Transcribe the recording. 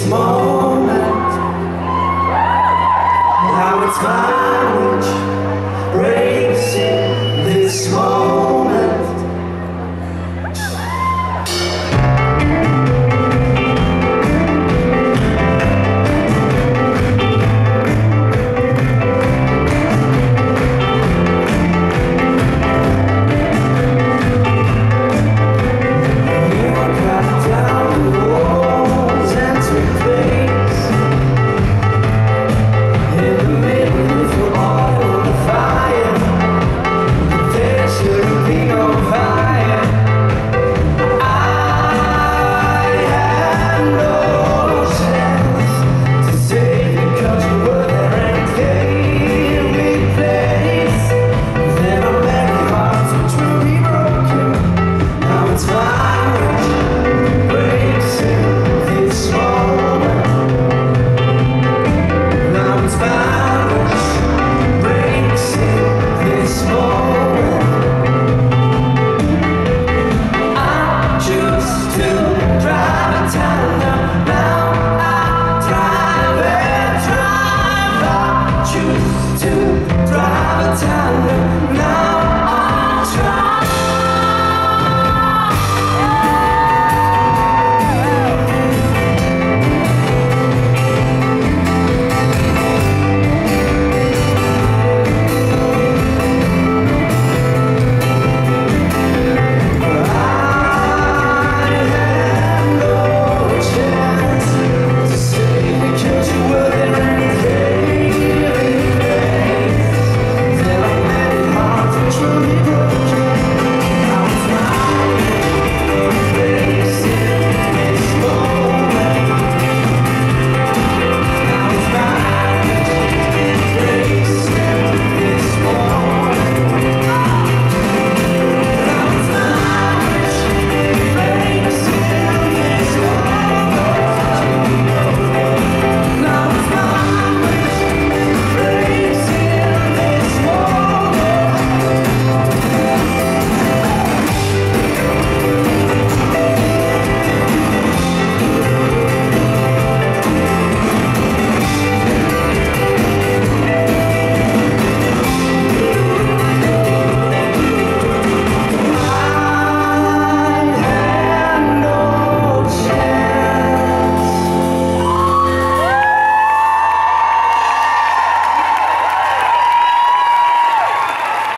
this moment Now it's mine. which breaks in this moment